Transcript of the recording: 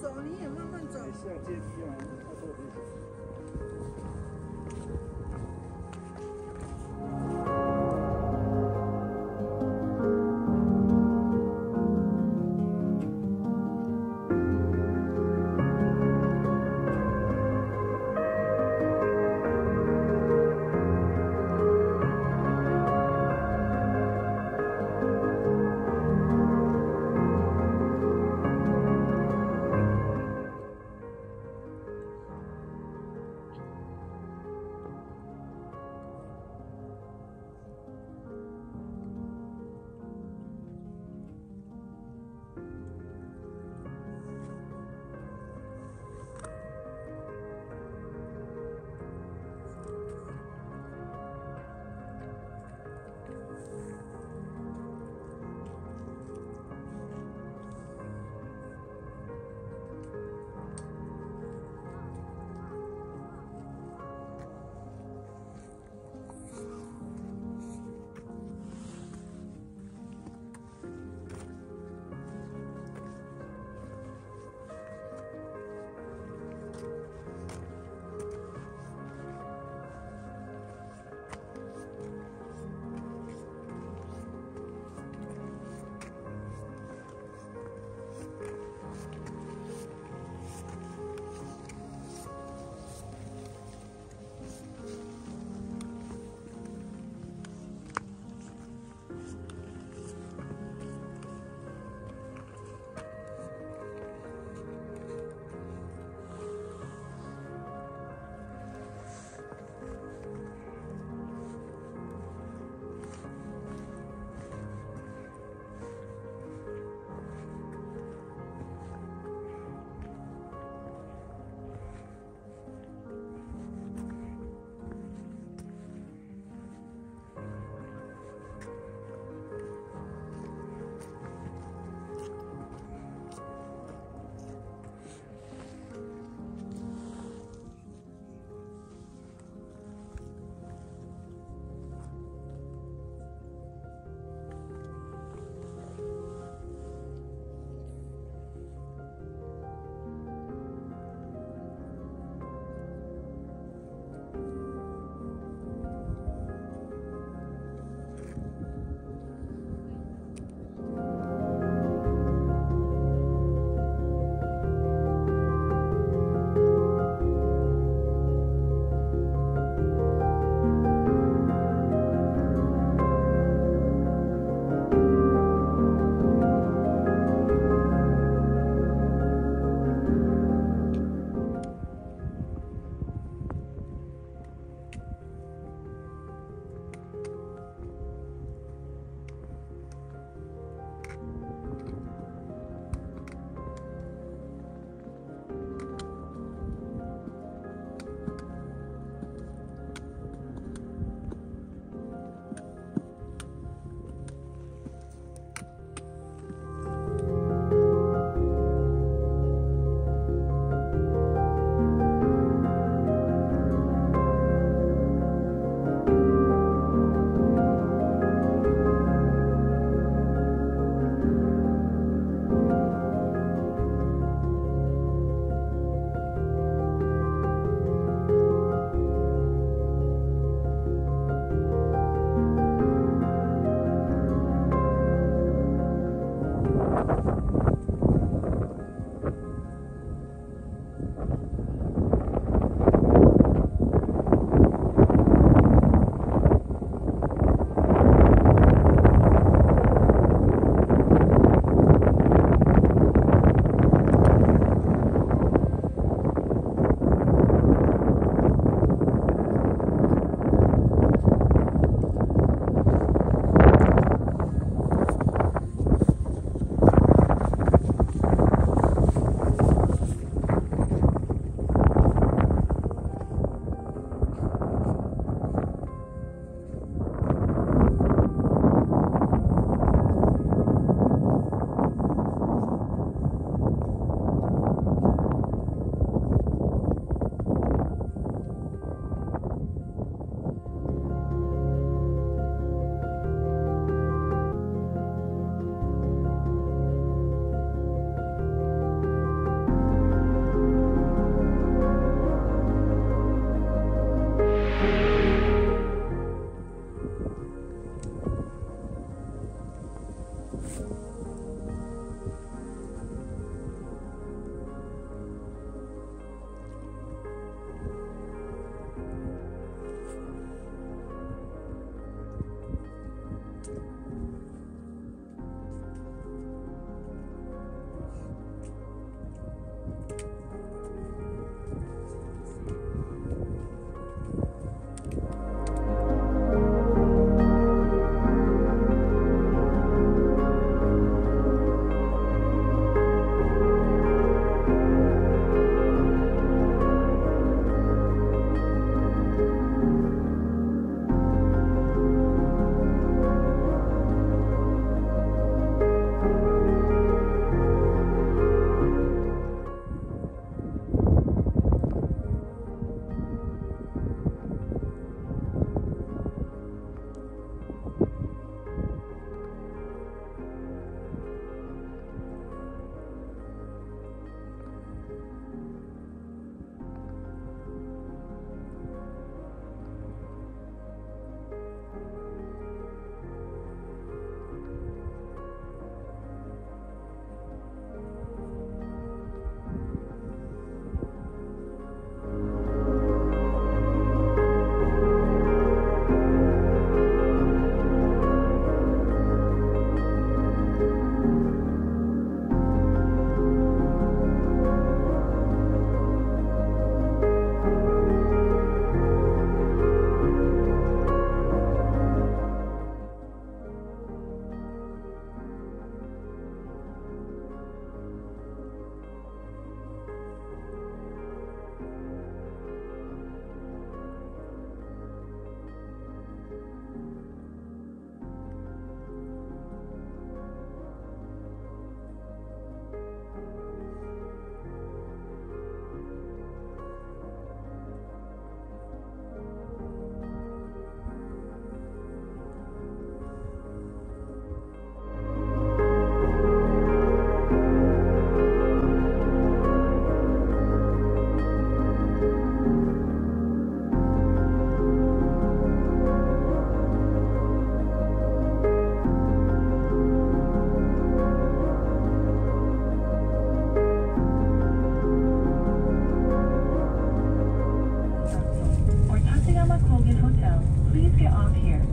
走你也慢慢走。Off here.